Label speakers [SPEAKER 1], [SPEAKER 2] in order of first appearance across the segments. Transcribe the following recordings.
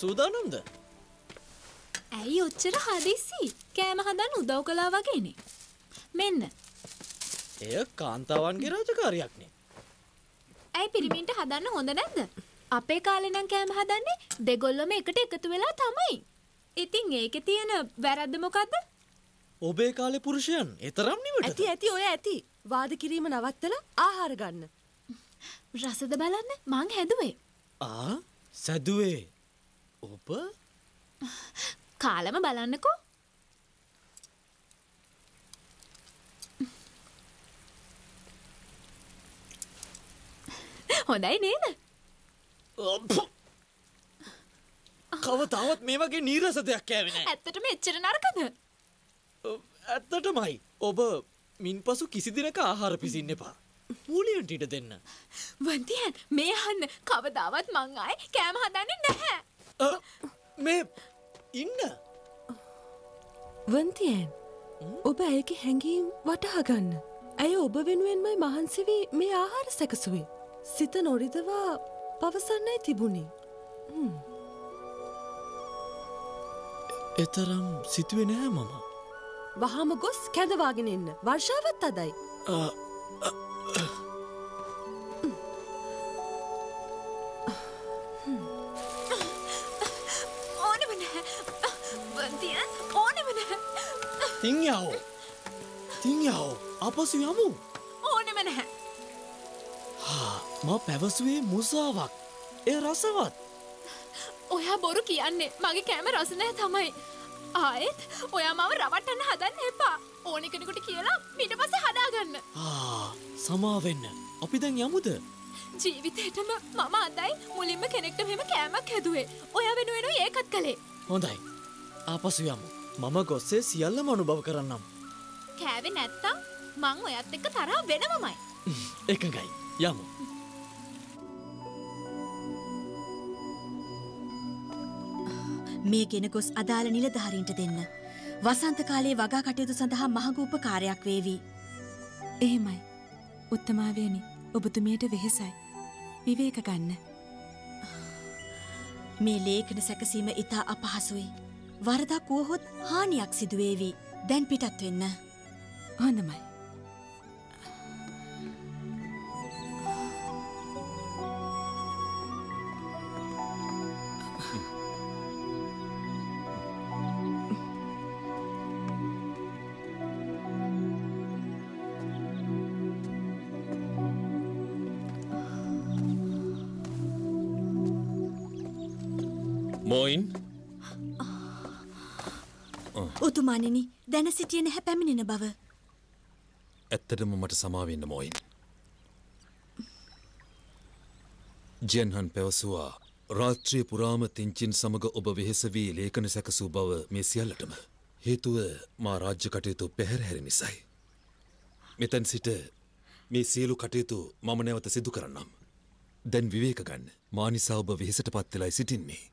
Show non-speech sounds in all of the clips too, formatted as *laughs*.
[SPEAKER 1] සූදානම්ද
[SPEAKER 2] ඇයි ඔච්චර හදිසි කෑම හදන්න උදව් කලා වගේනේ. මෙන්න
[SPEAKER 1] එය කාන්තාවන්ගේ රාජකාරයක්නේ
[SPEAKER 2] ඇයි පිරිමින්ට හදන්න හොඳ නැද්ද. අපේ කාලෙනම් කෑම හදන්නේ දෙගොල්ලොම එකට එකතු වෙලා තමයි. ඉතින් ඒක තියෙන වැරද්ද මොකක්ද?
[SPEAKER 1] ඔබේ කාලෙ පුරුෂයන් එතරම් නිවට
[SPEAKER 3] ඇති ඇති ඔය ඇති වාද කිරීම නවත්තලා ආහාර ගන්න.
[SPEAKER 2] රසද බලන්න මං හැදුවේ.
[SPEAKER 1] ආ සැදුවේ ඔබ
[SPEAKER 2] කාලම බලන්නකෝ. හොඳයි නේද?
[SPEAKER 1] කවතාවත් මේ වගේ නීරස දෙයක් කෑවෙන
[SPEAKER 2] ඇත්තටම එච්චර නරකද?
[SPEAKER 1] ඇත්තටමයි ඔබ මින් පසු කිසි දිනක ආහාර පිසින්න එපා පූලියන්ට ඉට දෙන්න
[SPEAKER 2] වන්තියන් මේ අහන්න කවදාවත් මං ආය කෑම හදන්නේ නැහැ.
[SPEAKER 1] අ, මේ ඉන්න
[SPEAKER 3] වන්තියන් ඔබ ඇයගේ හැඟීම් වටහාගන්න. ඇය ඔබ වෙනුවෙන්මයි මහන්සිවී මේ ආහාර සැකසුවේ. සිත නොරිදවා පවසන්නයි තිබුණි.
[SPEAKER 1] එතරම් සිතුවේ නැහැ මම
[SPEAKER 3] වහාම ගොස් කැඳවාගෙන එන්න වර්ෂාවත් අදයි.
[SPEAKER 1] තිං යවෝ තිං යවෝ අපසු යමු
[SPEAKER 2] ඕනෙම නැහැ.
[SPEAKER 1] ම පැවසුවේ මුසාවක් එය රසවත්
[SPEAKER 2] ඔයා බොරු කියන්නේ මගේ කෑම රස නැහැ තමයි. ආයෙත් ඔයා මව රවට්ටන්න හදන්න එපා. ඕනෙ කෙනෙකුට කියලා ඊට පස්සේ හදාගන්න.
[SPEAKER 1] සමාවෙන්න අපි දැන් යමුද
[SPEAKER 2] ජීවිතේටම මම අදයි මුලින්ම කෙනෙක්ට මෙම කෑමක් හැදුවේ. ඔයා වෙනුවෙන ඒකත් කළේ.
[SPEAKER 1] හොඳයි ආපසු යමු මම ගොස්සේ සියල්ලම අනුභව කරන්නම්
[SPEAKER 2] කෑවේ නැත්තම් මං ඔයත් එක්ක තරහ වෙනවමයි. *laughs*
[SPEAKER 1] එකඟයි යමු
[SPEAKER 4] මේ ගෙන ගොස් අදාළ නිලධාරීන්ට දෙන්න. වසන්ත කාලයේ වගා කටයුතු සඳහා මහඟ උපකාරයක් වේවි.
[SPEAKER 5] එහෙමයි. උත්තමාවයනි ඔබතුමියට වෙහෙසයි. විවේක ගන්න.
[SPEAKER 4] මේ ලේඛන සැකසීම ඉතා අපහසුයි. වරදක් වුවහොත් හානියක් සිදුවේවි. දැන් පිටත් වෙන්න.
[SPEAKER 5] හොඳමයි.
[SPEAKER 6] මොයින්
[SPEAKER 4] උතුමානනි දැන සිටිය නැහැ පැමිණෙන බව.
[SPEAKER 6] ඇත්තටම මට සමාවෙන්න මොයින්. ජෙන්හන් පැවසවා රාත්‍රිය පුරාම තිංචින් සමඟ ඔබ වෙහෙස වී ලේඛන සැකසූ බව මේ සියල්ලටම. හේතුව මා රාජ්‍ය කටයුතු පැහැරහැර නිසයි. මෙතැන් සිට මේ සියලු කටයුතු මම නැවත සිදු කරන්නම්. දැන් විවේක ගන්න මානිසා ඔබ වෙහෙසට පත්වෙලයි සිටින්නේ.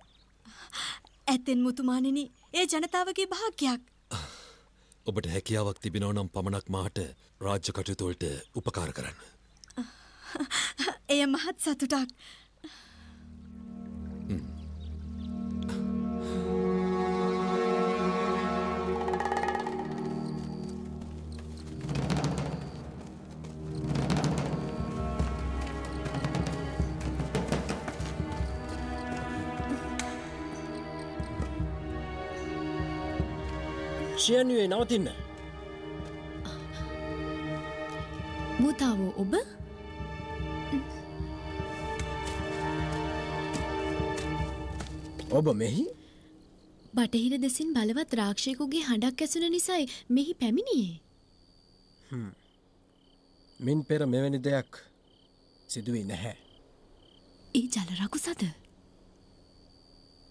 [SPEAKER 4] ඇත්තෙන් මුතුමානනි ඒ ජනතාවගේ භාග්‍යයක්.
[SPEAKER 6] ඔබට හැකියාවක් තිබෙනව නම් පමණක් මාට රාජ්‍ය කටයුතුවලට උපකාර කරන්න.
[SPEAKER 4] එය මහත් සතුටක්.
[SPEAKER 7] ශයනුවේ නවතින්න
[SPEAKER 2] මුතාවෝ ඔබ
[SPEAKER 7] ඔබ මෙහි
[SPEAKER 2] බටහිර දෙසින් බලවත් රාක්ෂයකුගේ හඬක් ඇසුන නිසයි මෙහි පැමිණියේ.
[SPEAKER 7] මින් පෙර මෙවැනි දෙයක් සිදුවී නැහැ.
[SPEAKER 2] ඒ ජලරකු සද.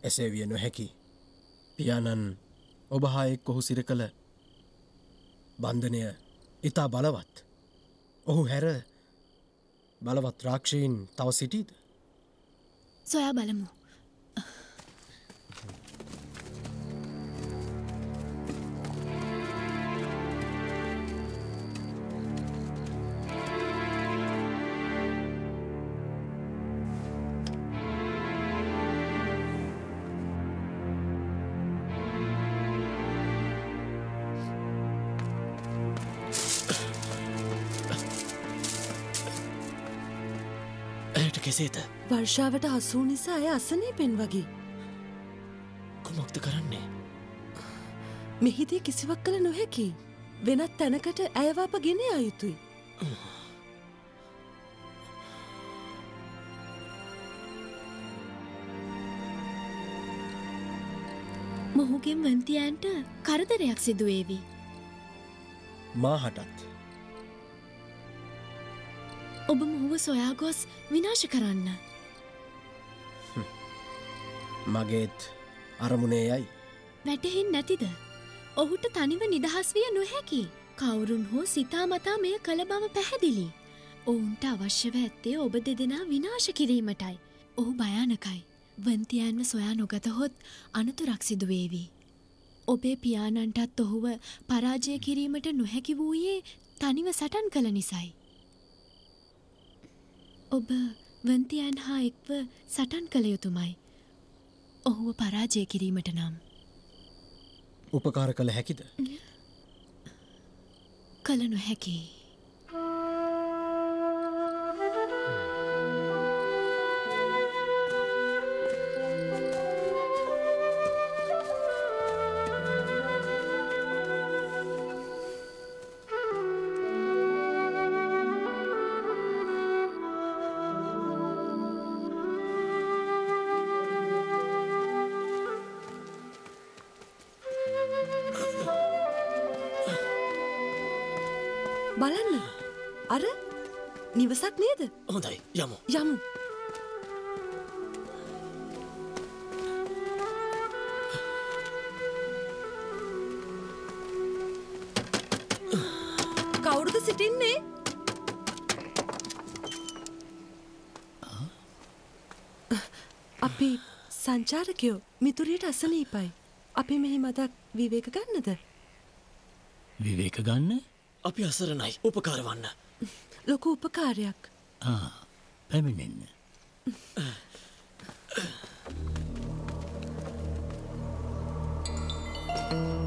[SPEAKER 7] එසේ විය නොහැකි. පියාණන් ඔබහායෙක් ඔහු සිර කළ බන්ධනය ඉතා බලවත්. ඔහු හැර බලවත් රාක්ෂයෙන් තව සිටීද.
[SPEAKER 2] සොයා බලමු.
[SPEAKER 3] වර්ෂාවට හසූ නිසා ඇය අසනී පෙන් වගේ.
[SPEAKER 8] කුමක්ද කරන්නේ
[SPEAKER 3] මෙහිදී කිසිවක් කළ නොහැකි. වෙනත් තැනකට ඇයවාප ගෙන අයුතුයි.
[SPEAKER 9] මොහුගෙන් වන්තියන්ට කරදරයක් සිදුවේවි.
[SPEAKER 7] මාහටත්
[SPEAKER 9] ඔබ මොහුව සොයා ගොස් විනාශ කරන්න.
[SPEAKER 7] මගේත් අරමුණේ යයි
[SPEAKER 9] වැටහෙන් නැතිද. ඔහුට තනිව නිදහස් විය නොහැකි. කවුරුන් හෝ සිතා මතා මෙය කළ බව පැහැදිලි. ඔවුන්ට අවශ්‍යව ඇත්තේ ඔබ දෙදෙනා විනාශ කිරීමටයි. ඔහු භයානකයි. වන්තියන්ව සොයා නොගතහොත් අනතුරක් සිදුවේවි. ඔබේ පියාණන්ටත් ඔහුව පරාජය කිරීමට නොහැකි වූයේ තනිව සටන් කළ නිසයි. ඔබ වන්තියන් හා එක්ව සටන් කළ යුතුමයි. ඔහුව පරාජය කිරීමට නම්.
[SPEAKER 7] උපකාර කළ හැකිද
[SPEAKER 9] කළ නොහැකි.
[SPEAKER 3] නිවසක් නේද
[SPEAKER 8] හොඳයි යමු
[SPEAKER 3] යමු කවුරුද සිටින්නේ අපි සංචාරකයෝ මිතුරියට අසනීපයි අපි මෙහි මදක් විවේක ගන්නද
[SPEAKER 10] විවේක ගන්න
[SPEAKER 8] අපි අසරණයි උපකාරවන්න
[SPEAKER 3] ලොකු උපකාරයක්.
[SPEAKER 10] පැමිණෙන්න. මේ *laughs*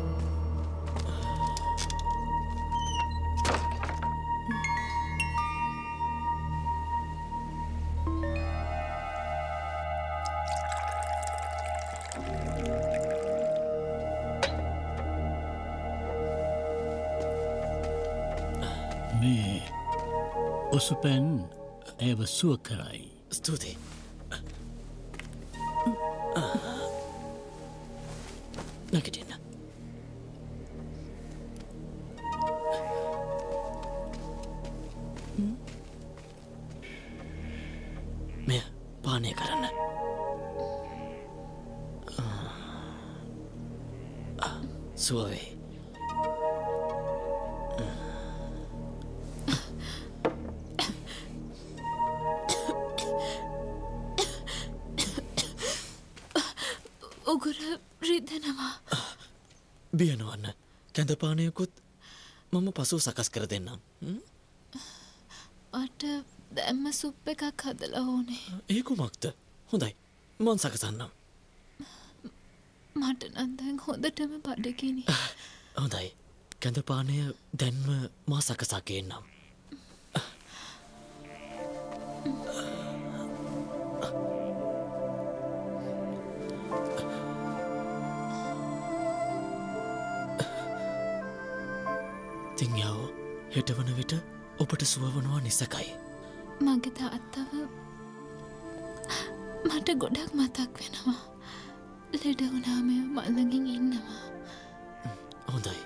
[SPEAKER 10] ඔසුපැන් ඇව සුව කරයි.
[SPEAKER 8] ස්තුතියි. පසු සකස් කර දෙන්නම් ම්?
[SPEAKER 9] අට දැම්ම සුප් එකක් හදලා ඕනේ.
[SPEAKER 8] ඒකුමක්ද හොඳයි මන් සකසන්නම්
[SPEAKER 9] මට නන්දැන් හොඳටම බඩකිනි.
[SPEAKER 8] හොඳයි කැඳපානය දැන්ව මා සකසාකයෙන්නම් තිංයාව හෙටවන විට ඔබට සුවවනවා නිසකයි
[SPEAKER 9] මගේ තාත්තව මට ගොඩක් මතක් වෙනවා. ලෙඩ වනාමය මල්ලඟින් ඉන්නවා.
[SPEAKER 8] හොඳයි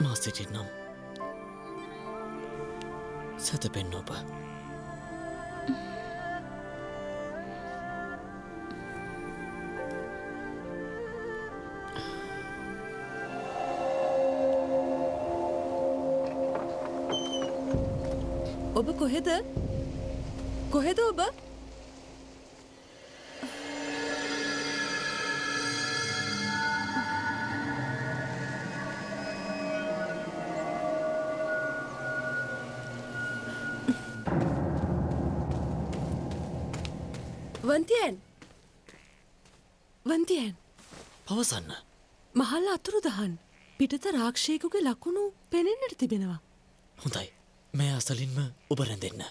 [SPEAKER 8] මා සිටින්නම් සැතපෙන්න ඔබ
[SPEAKER 3] ඔබ කොහෙද? කොහෙද ඔබ? වන්තියන්. වන්තියන්.
[SPEAKER 8] පවසන්න.
[SPEAKER 3] මහල් අතුරු දහන් පිටත රාක්ෂයකුගේ ලකුණු පෙනෙන්නට තිබෙනවා.
[SPEAKER 8] හොඳයි මේ අසලින්ම ඔබ රැඳෙන්න.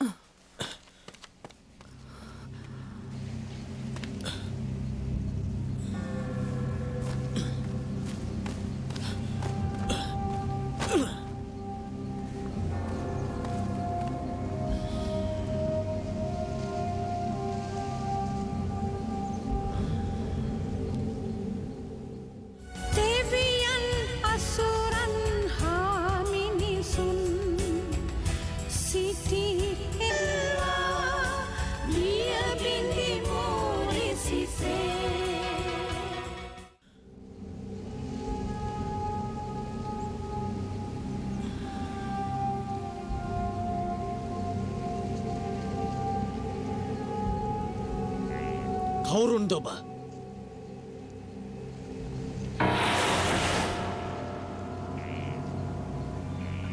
[SPEAKER 8] කවුරුන් දොබ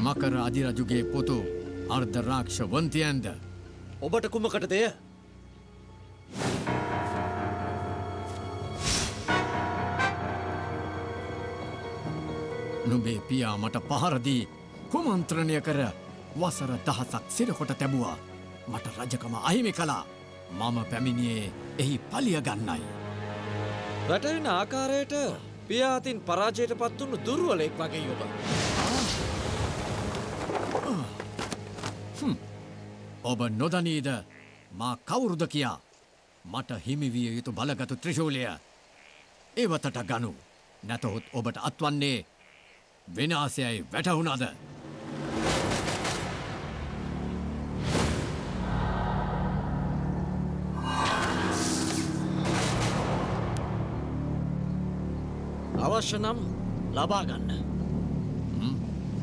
[SPEAKER 11] මකර අධිරජුගේ පොතු අර්ධරාක්ෂ වන්තියන්ද
[SPEAKER 8] ඔබට කුමකට දෙය?
[SPEAKER 11] නුබේ පියා මට පහරදී කුමන්ත්‍රණය කර වසර දහසක් සිරකොට තැබුවා. මට රජකම අහිමි කලා මම පැමිණියේ එහි පලිය ගන්නයි.
[SPEAKER 8] වැටෙන ආකාරයට පියාතින් පරාජයට පත්වුණු දුරුවලෙක් වගේ ඔබ.
[SPEAKER 11] ඔබ නොදනීද? මා කවුරුද කියා? මට හිමිවිය යුතු බලගතු ත්‍රිශූලය. ඒවතට ගනු. නැතහොත් ඔබට අත්වන්නේ විනාසයයි වැටහුණද
[SPEAKER 8] අවශ්‍ය නම් ලබාගන්න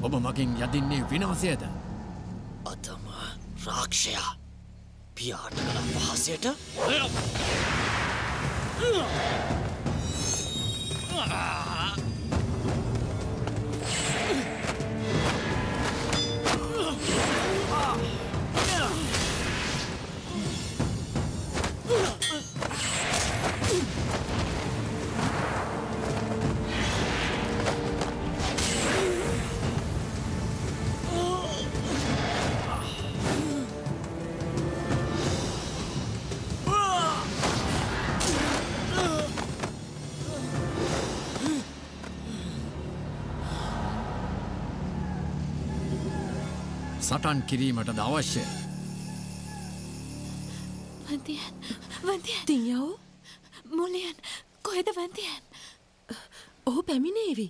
[SPEAKER 11] ඔබ මකින් යදින්නේ විනාසයද?
[SPEAKER 8] අතම රාක්ෂයා. පියාට කළ පහසයට
[SPEAKER 11] සටන් කිරීමටද අවශ්‍ය
[SPEAKER 9] වන්තියන් වන්තියන්
[SPEAKER 3] තිංයව්
[SPEAKER 9] මොලයන් කොහෙද වන්තියන්
[SPEAKER 3] ඔහු පැමිණේවි.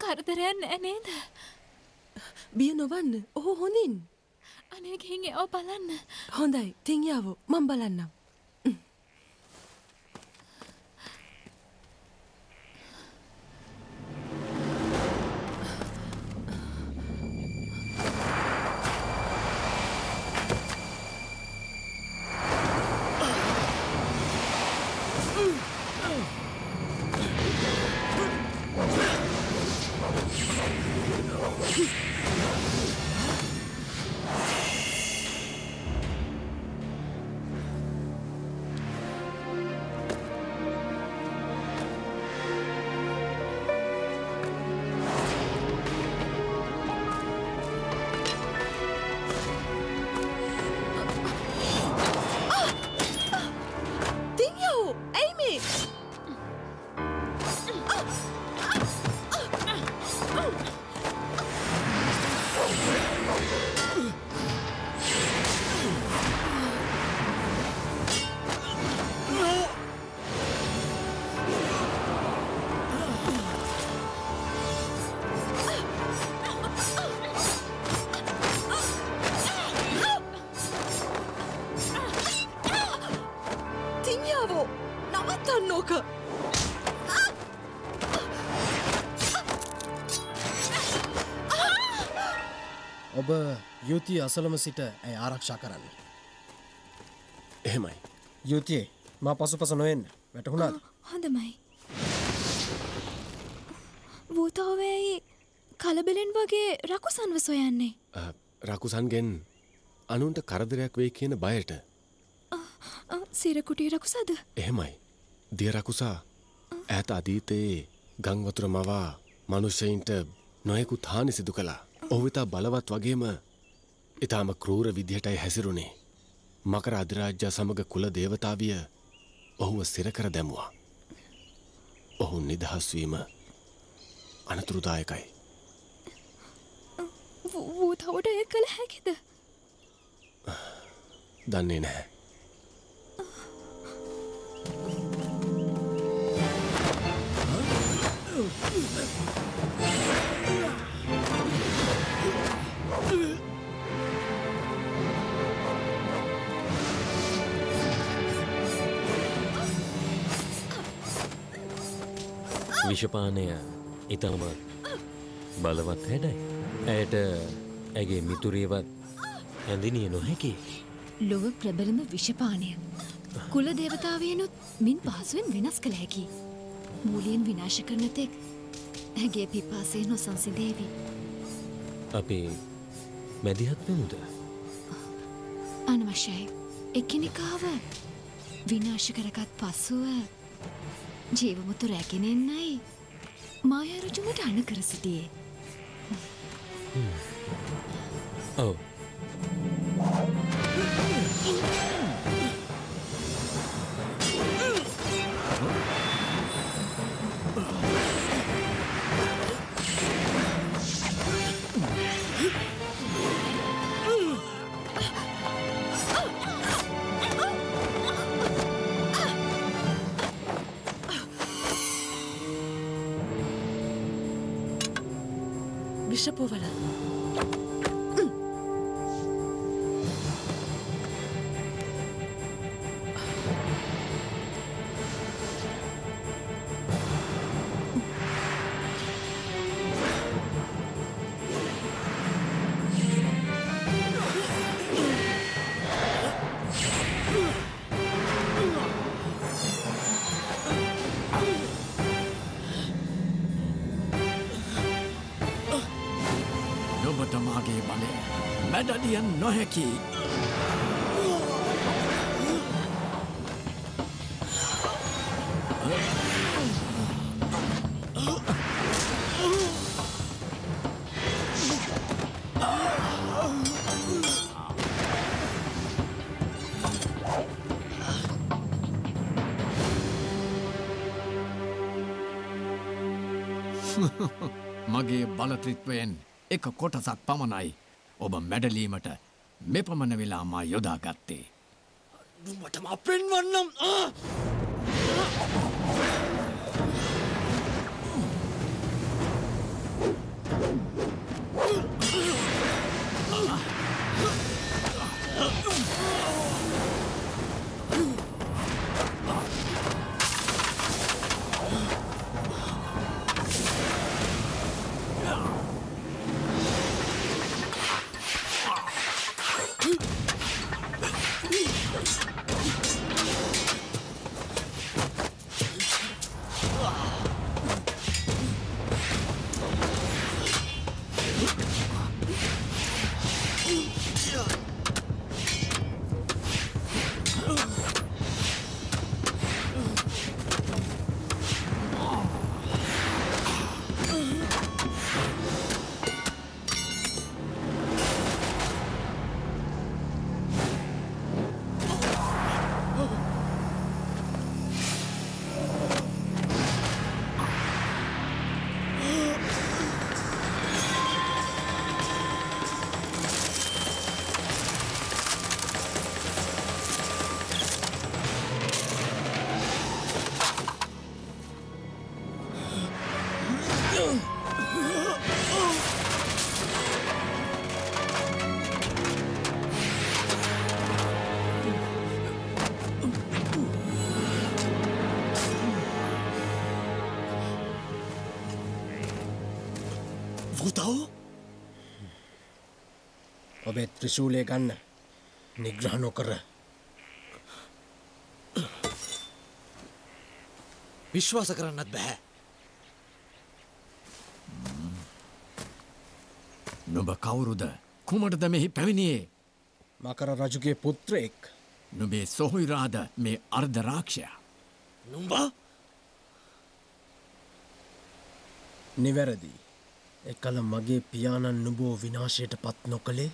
[SPEAKER 9] කරදරයන් ඇනේද
[SPEAKER 3] බිය නොවන්න. ඔහු හොඳින්.
[SPEAKER 9] අනයකින් එව බලන්න.
[SPEAKER 3] හොඳයි. තිංයාව මං බලන්නම්.
[SPEAKER 7] යුතිය අසලම සිට ඇය ආරක්ෂා කරන්න.
[SPEAKER 12] එහෙමයි.
[SPEAKER 7] යුතියේ මා පසු පස නොවෙන්න වැටහුණාද
[SPEAKER 9] හොඳමයි වූතාවෑයි කලබෙලෙන් වගේ රකුසන්ව සොයන්නේ
[SPEAKER 12] රකුසන්ගෙන් අනුන්ට කරදරයක් වෙයි කියන බයට
[SPEAKER 9] සිරකුටිය රකුසද
[SPEAKER 12] එහෙමයි. දියරකුසා ඇත අතීතයේ ගංවතුර මවා මනුෂ්‍යයින්ට නොයෙකුත් හානි සිදු කලා. ඔහු ඉතා බලවත් වගේම ඉතාම කරූර විදිහටයි හැසිරුණේ. මකර අධිරාජ්‍ය සමග කුල දේවතාවිය ඔහුව සිරකර දැමුවා. ඔහු නිදහස්වීම අනතුරුදායකයි.
[SPEAKER 9] වූතාවට එය කළ හැකිද
[SPEAKER 12] දන්නේ නැහැ.
[SPEAKER 13] විෂපානය ඉතාම බලවත් හැඩයි. ඇයට ඇගේ මිතුරියවත් හැඳිනිය නොහැකි.
[SPEAKER 9] ලොව ප්‍රබලම විෂපානය කුල දේවතාවයනුත් මින් පහසුවෙන් වෙනස් කළ හැකි. මූලියෙන් විනාශ කරන තෙක් ඇගේ පිපාසේ නොසංසිදේවී.
[SPEAKER 13] අපි මැදිහත් වෙමුද
[SPEAKER 9] අනවශ්‍යයි. එකිනෙකාව විනාශ කරගත් පස්සුව ජීවමුතු රැගෙනෙන්නයි. මායරජුමට අන කර සිටියේ.
[SPEAKER 13] ඔව
[SPEAKER 11] chapeau, voilà. මැඩලියන් නොහැකි. *laughs* මගේ බලත්‍රිත්වයෙන් එක කොටසක් පමණයි ඔබ මැඩලීමට මෙපමණ වෙලාමා යොදා ගත්තේ.
[SPEAKER 8] නුඹට ම පෙන්වන්නම් ආ!
[SPEAKER 7] ත්‍රිශූලය ගන්න. නිග්‍රහ නොකර.
[SPEAKER 8] විශ්වාස කරන්නත් බැහැ.
[SPEAKER 11] නොබ කවුරුද? කුමටද මෙහි පැමිණියේ?
[SPEAKER 7] මකර රජුගේ පුත්‍රයෙක්.
[SPEAKER 11] නොබේ සොහොයිරාද මේ අර්ධරාක්ෂය.
[SPEAKER 8] නුම්බා
[SPEAKER 7] නිවැරදි. එකල මගේ පියාණන් නුබෝ විනාශයට පත් නොකළේ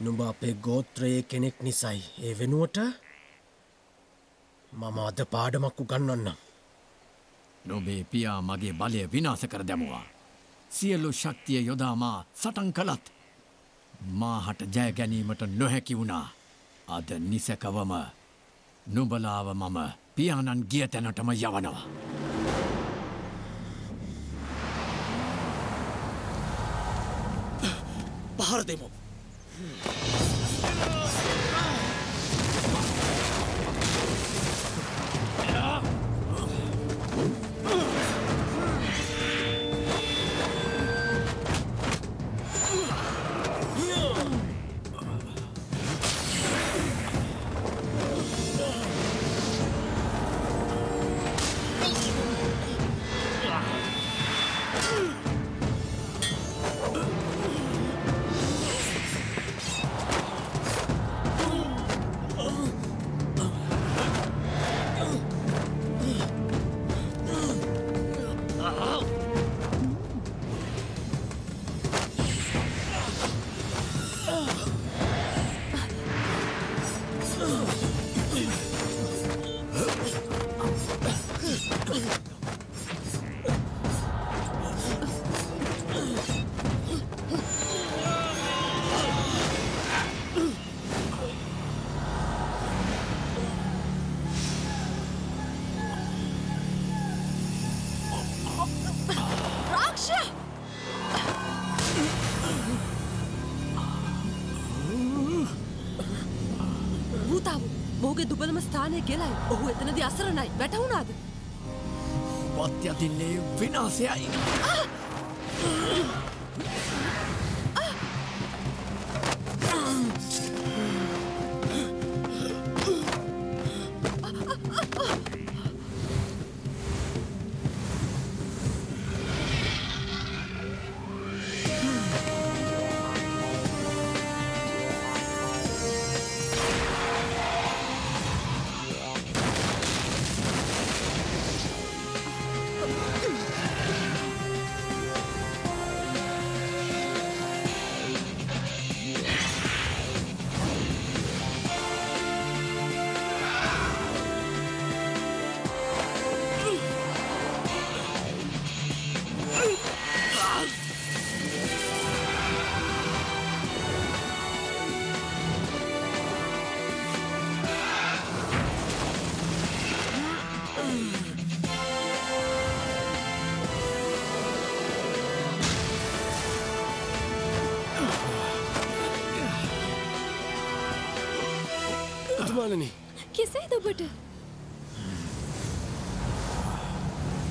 [SPEAKER 7] නුඹ අපේ ගෝත්‍රයේ කෙනෙක් නිසයි ඒ වෙනුවට මම අද පාඩමක් උගන්වන්නම්
[SPEAKER 11] නොබේ පියා මගේ බලය විනාස කර දැමුවා. සියලු ශක්තිය යොදාමා සටන් කළත් මාහට ජයගැනීමට නොහැකි වුණා. අද නිසැකවම නුබලාව මම පියාණන් ගිය තැනටම යවනවා.
[SPEAKER 8] පහර දෙමු.
[SPEAKER 3] Hmm. ස්ථානය ගෙලයි ඔහු එතනද අසරණයි. වැටහුණාද?
[SPEAKER 11] පත්්‍යතින්නේ විනාසයයි.
[SPEAKER 12] උතුමාලනේ
[SPEAKER 9] ඔබට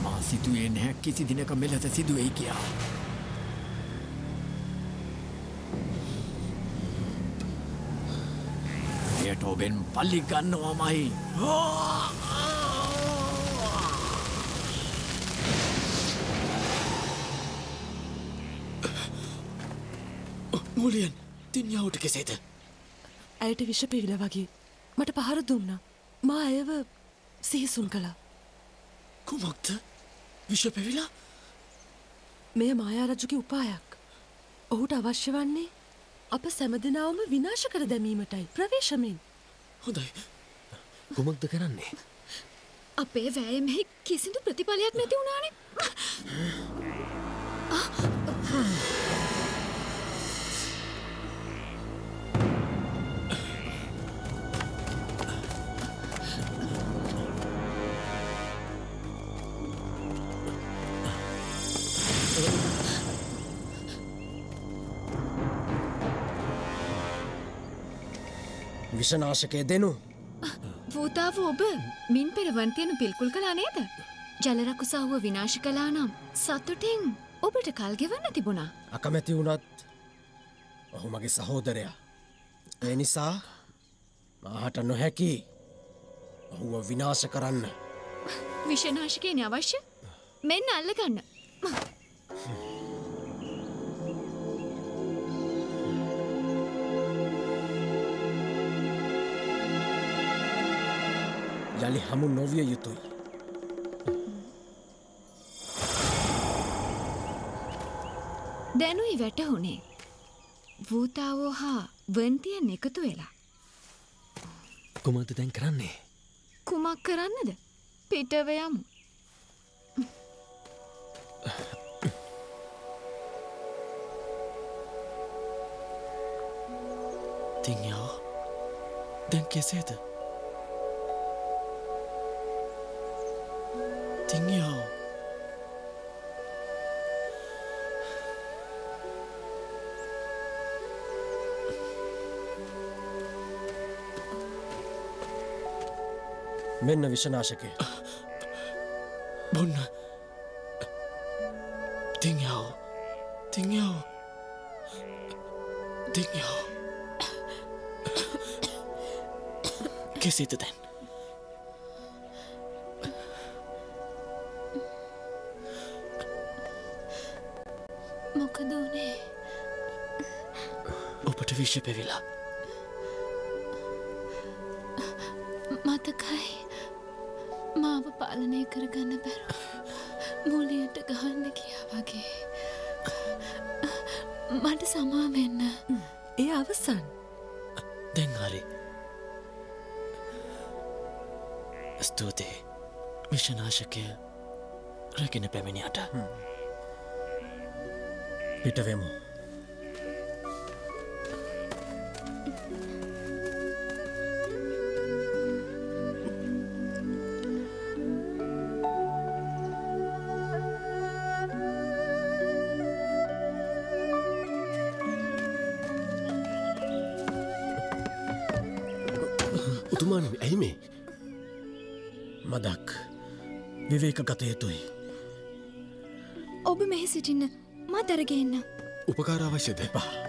[SPEAKER 11] මා සිතුවේ නැහැ කිසි දිනක මෙලෙස සිදුවෙයි කියා. එයට ඔබෙන් පල්ලි ගන්නවාමයි.
[SPEAKER 8] මුලියන් තින්යාවට කෙසේද
[SPEAKER 3] ඇයට විෂ පිවිල වගේ මට පහර දුන්න මා ඇයව සිහිසුන් කළා.
[SPEAKER 8] කුමක්ද? විෂ පැවිලා?
[SPEAKER 3] මෙය මායාරජුගේ උපායක්. ඔහුට අවශ්‍ය වන්නේ අප සැමදිනාවම විනාශ කර දැමීමටයි ප්‍රවේශමෙන්.
[SPEAKER 8] හොඳයි.
[SPEAKER 13] කුමක්ද කරන්නේ?
[SPEAKER 9] අපේ වෑයමෙහි කිසිදු ප්‍රතිඵලයක් නැති වුණානේ
[SPEAKER 7] විෂනාශකය දෙනු.
[SPEAKER 9] වූතාව ඔබ මින් පෙරවන්තියනු පිල්කුල් කලා නේද? ජලරකුසාහුව විනාශ කලා නම් සත්තුටින් ඔබට කල්ගෙවන්න තිබුණා.
[SPEAKER 7] අකමැති වුණත් ඔහු මගේ සහෝදරයා. ඒ නිසා මාහට නොහැකි ඔහුව විනාශ කරන්න.
[SPEAKER 9] විෂනාශකයන අවශ්‍ය? මෙන්න අල්ලගන්න
[SPEAKER 7] යළි හමු නොවිය යුතුයි
[SPEAKER 9] දැනුයි වැටහුණේ. වූතාවෝ හා වන්තියන් එකතු වෙලා.
[SPEAKER 13] කුමක්ද දැන් කරන්නේ?
[SPEAKER 9] කුමක් කරන්නද? පිටවයමු
[SPEAKER 8] තිංයා දැන් කෙසේද තිංයාෝ
[SPEAKER 7] මෙන්න විෂනාශකය.
[SPEAKER 8] බොන්න තිංයාෝ තිංයාෝ තිංයාෝ කෙසේද දැන් විශ්ෂ පැවිලා.
[SPEAKER 9] මතකයි මාව පාලනය කරගන්න බැරු මුලියට ගහන්න කියා වගේ. මට සමාවෙන්න.
[SPEAKER 3] ඒ අවසන්.
[SPEAKER 8] දැන් හරි. ස්තුතියි විෂනාශකය රැගෙන පැමිණියට.
[SPEAKER 7] පිටවෙමු විවේක ගත යුතුයි.
[SPEAKER 14] ඔබ මෙහි සිටින්න මා දරගන්න.
[SPEAKER 12] උපකාර අවශ්‍යද
[SPEAKER 7] එපා.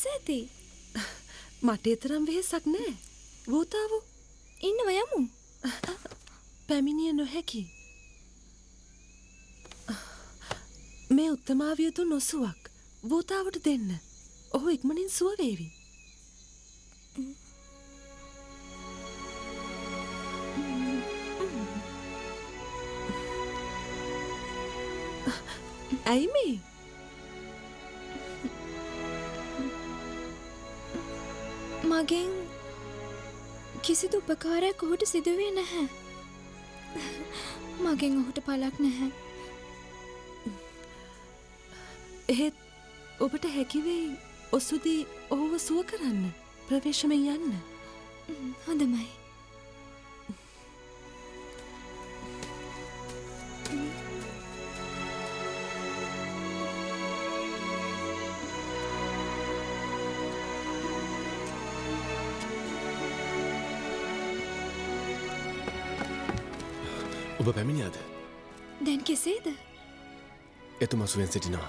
[SPEAKER 14] වෙහෙස ඇති
[SPEAKER 3] මට එතරම් වෙහෙසක් නෑ. භූතාව
[SPEAKER 14] ඉන්න වයමු
[SPEAKER 3] පැමිණිය නොහැකි. මේ උත්තමාවියතු නොසුවක් භූතාවට දෙන්න. ඔහු ඉක්මනින් සුවවේවි. ඇයි මේ
[SPEAKER 14] මගෙන් කිසිදු උපකාරයක් ඔහුට සිදුවේ නැහැ. මගෙන් ඔහුට පලක් නැහැ.
[SPEAKER 3] එහෙත් ඔබට හැකිවෙයි ඔසුදී ඔහුව සුව කරන්න ප්‍රවේශමෙන් යන්න.
[SPEAKER 14] හොඳමයි
[SPEAKER 12] ඔබ පැමිණියද?
[SPEAKER 14] දැන් කෙසේද?
[SPEAKER 12] එතුම සුවෙන් සිටිනවා.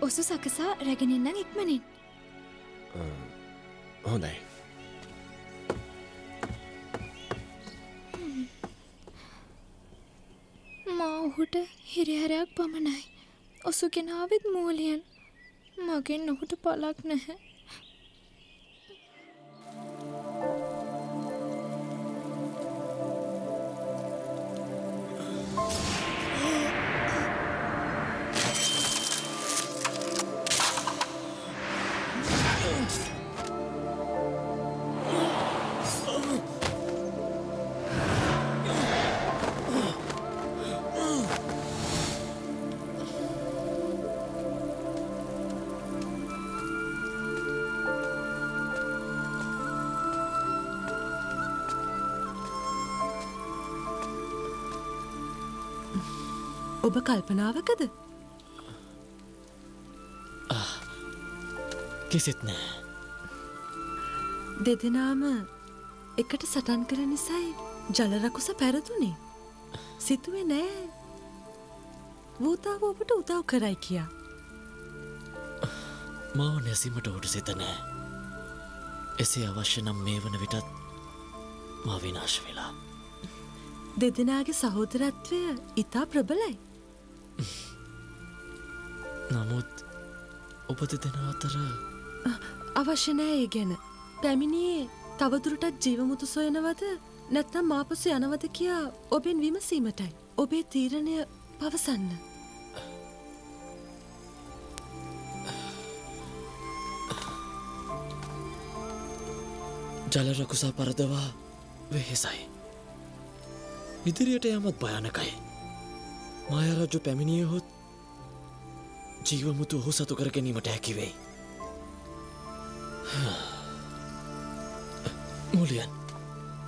[SPEAKER 14] ඔසු සකසා රැගෙනන්නම් ඉක්මනින්.
[SPEAKER 12] හොඳයි.
[SPEAKER 14] මා ඔහුට හිරිහැරයක් පමණයි. ඔසු ගෙනාවත් මූලියන්. මගෙන් ඔහුට පලක් නැහැ
[SPEAKER 3] ඔබ කල්පනාවකද?
[SPEAKER 8] කිසිත් නෑ.
[SPEAKER 3] දෙදෙනාම එකට සටන් කර නිසයි ජලරකුස පැරතුනේ සිතුවේ නෑ. වූතාව ඔබට උදව් කරයි කියා.
[SPEAKER 8] මාව නැසීමට ඔහුට සිත නෑ. එසේ අවශ්‍ය නම් මේ වන විටත් මා විනාශ වෙලා.
[SPEAKER 3] දෙදෙනගේ සහෝදරත්වය ඉතා ප්‍රබලයි
[SPEAKER 8] නමුත් ඔබ දෙදෙන අතර
[SPEAKER 3] අවශ්‍යනෑ ගැන. පැමිණියේ තවදුරටත් ජීවමුතු සොයනවද? නැත්තම් මාපසු යනවද කියා ඔබෙන් විමසීමටයි. ඔබේ තීරණය පවසන්න.
[SPEAKER 8] ජලරකුසා පරදවා වෙහෙසයි. ඉදිරියට යමත් භයානකයි මායරජු පැමිණියහොත් ජීවමුතු ඔහු සතු කර ගැනීමට හැකිවෙයි *sighs* මුලියන්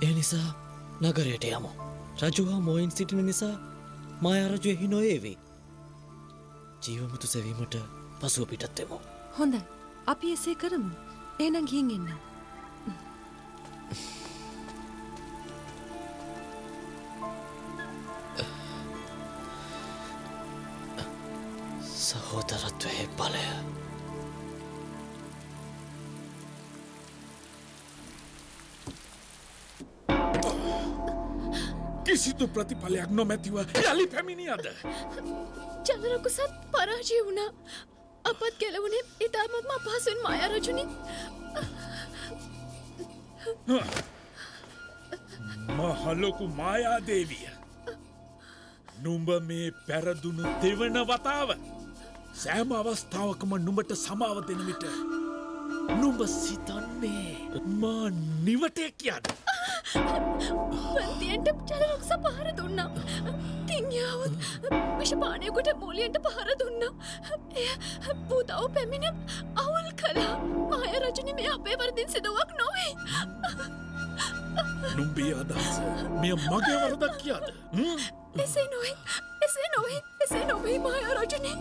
[SPEAKER 8] ඒ නිසා නගරයට යමු. රජුහා මොයින් සිටින නිසා මායාරජු එහි නොඒවී ජීවමුතු සැවීමට පසුව පිටත්වෙමු
[SPEAKER 3] හොඳයි. අපි එසේ කරමු. ඒනම් ගිහින් එන්න
[SPEAKER 8] සහෝදරත්වයේ බලය
[SPEAKER 15] කිසිදු ප්‍රතිඵලයක් නොමැතිව යළි පැමිණියද
[SPEAKER 14] ජලරකුසත් පරාජය වුණා අපත් කෙලවුණේ ඉතාමත්ම අපහසුන් මායාරජුනි
[SPEAKER 15] මහලොකු මායාදේවිය නුඹ මේ පැරදුණු දෙවන වතාව සෑම අවස්ථාවකම නුඹට සමාව දෙන විට නුඹ සිතන්නේ මා නිවටය කියන්න
[SPEAKER 9] පන්තියන්ට චලරොක්ස පහර දුන්නා. තිංයාවත් විෂපානයකුට මූලියන්ට පහර දුන්නා. එය පුතව පැමිණ අවුල් කලා මාය රජන මේ අපේ වරදින් සිදුවක් නොවේ.
[SPEAKER 15] නුම්බේ අදහස මෙය මගේ වරදක් කියද
[SPEAKER 9] එසේ නොවේ එසේ නොවේ එසේ නොවේ මාය රජනය.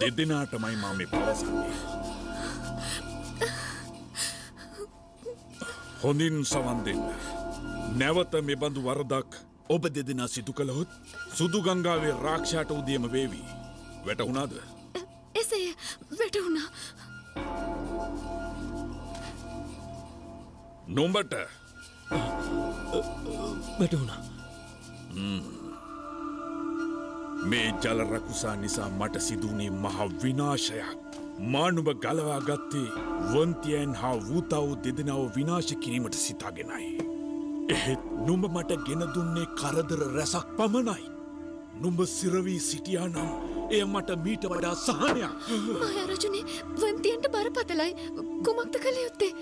[SPEAKER 15] දෙදෙනාටමයි මා මේ පවසන්නේ හොඳින් සවන් දෙන්න නැවත මෙබඳු වරදක් ඔබ දෙදෙනා සිදු කළහොත් සුදුගංගාවේ රාක්ෂාට උදියම වේවී වැටහුණාද
[SPEAKER 9] එසේ වැටවුණා.
[SPEAKER 15] නොම්බට
[SPEAKER 13] වැටවුණා.
[SPEAKER 15] මේ ජලරකුසා නිසා මට සිදුවනේ මහ විනාශයක්. මානුභ ගලවා ගත්තේ වන්තියන් හා වූතාව දෙදෙනාව විනාශ කිරීමට සිතාගෙනයි. එහෙත් නුඹ මට ගෙන දුන්නේ කරදර රැසක් පමණයි. නුඹ සිරවී සිටියා නම් එය මට මීට වඩා සහනයක්.
[SPEAKER 9] මාය රජනේ වන්තියන්ට බර පතලයි කුමක්ත කළ යුත්තේ.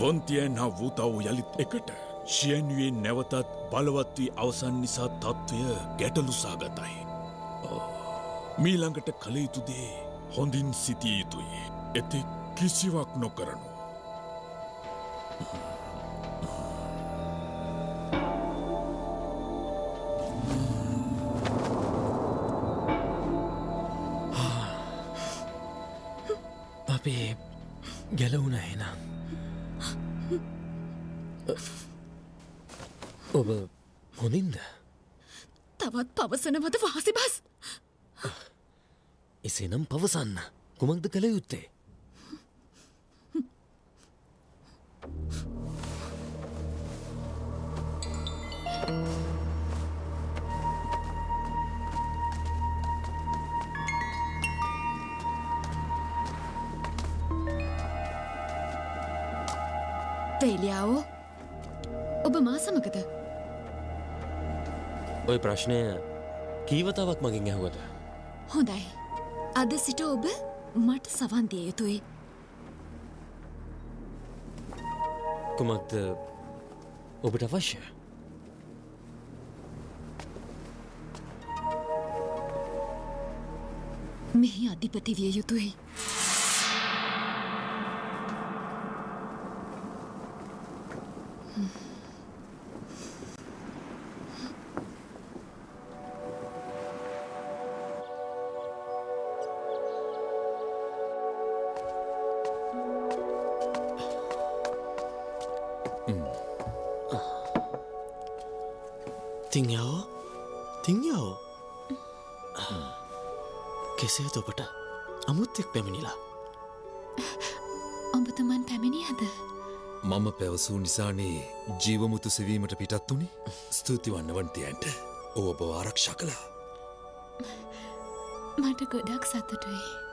[SPEAKER 15] වන්තියන් හා වූතාව යළිත් එකට ශයන්ුවෙන් නැවතත් බලවත් වී අවසන් නිසා තත්ත්වය ගැටලුසාගතයි. මීළඟට කළයුතුදේ හොඳින් සිතිය යුතුයි. එතෙක් කිසිවක් නොකරනු.
[SPEAKER 13] අපේ ගැලවුණ එනම්. ඔබ හොඳින්ද
[SPEAKER 9] තවත් පවසනවද වාසි බස්.
[SPEAKER 13] එසේනම් පවසන්න කුමක්ද කළ යුත්තේ.
[SPEAKER 9] වේලියාවෝ ඔබ මා සමගද
[SPEAKER 13] ඔය ප්‍රශ්නය කීවතාවක් මගින් ඇහුවද.
[SPEAKER 9] හොඳයි. අද සිට ඔබ මට සවන්දිය යුතුයි.
[SPEAKER 13] කුමක්ද ඔබට අවශ්‍ය.
[SPEAKER 9] මෙහි අධිපති විය යුතුයි.
[SPEAKER 6] නිසානේ ජීවමුතු සෙවීමට පිටත් වුණි ස්තුතිවන්නවන්තයන්ට ඔබ ආරක්ෂා කලා
[SPEAKER 9] මට ගොඩක් සතුටුයි.